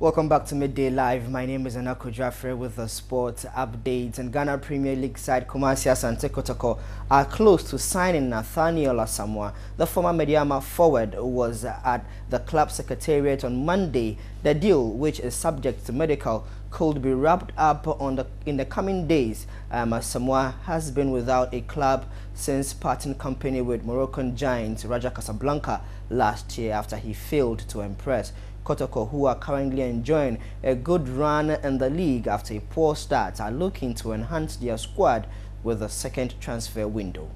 Welcome back to Midday Live. My name is Anako Jafre with the sports updates. And Ghana Premier League side Kumasi Asante Kotoko are close to signing Nathaniel Asamoah. The former Medeama forward was at the club secretariat on Monday. The deal, which is subject to medical, could be wrapped up on the, in the coming days. Um, Asamoah has been without a club since parting company with Moroccan giant Raja Casablanca last year after he failed to impress. Kotoko, who are currently enjoying a good run in the league after a poor start, are looking to enhance their squad with the second transfer window.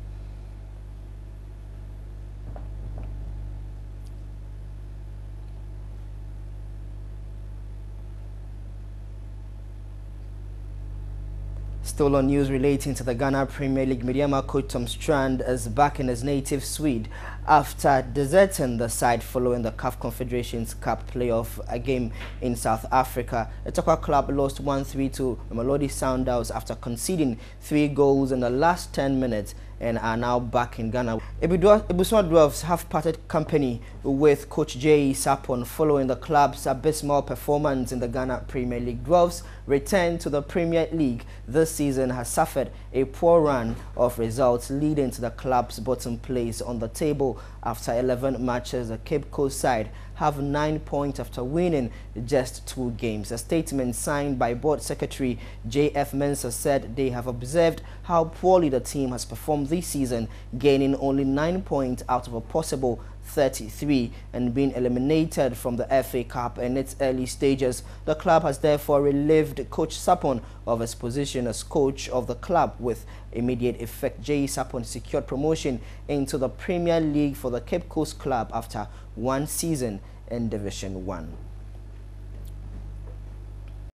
Still on news relating to the Ghana Premier League, coach Tom Strand is back in his native Swede after deserting the side following the CAF Confederations Cup playoff game in South Africa. The Tokwa club lost 1-3 to Mamelodi Sundowns after conceding three goals in the last 10 minutes and are now back in Ghana. Ebusua Dwarfs have parted company with coach Jay Sarpong following the club's abysmal performance in the Ghana Premier League. Dwarfs return to the Premier League this season has suffered a poor run of results leading to the club's bottom place on the table after 11 matches. The Cape Coast side have 9 points after winning just two games. A statement signed by board secretary J.F. Mensah said they have observed how poorly the team has performed this season, gaining only 9 points out of a possible 33 and being eliminated from the FA Cup in its early stages. The club has therefore relieved coach Sarpong of his position as coach of the club with immediate effect. Jay Sarpong secured promotion into the Premier League for the Cape Coast club after one season in Division 1.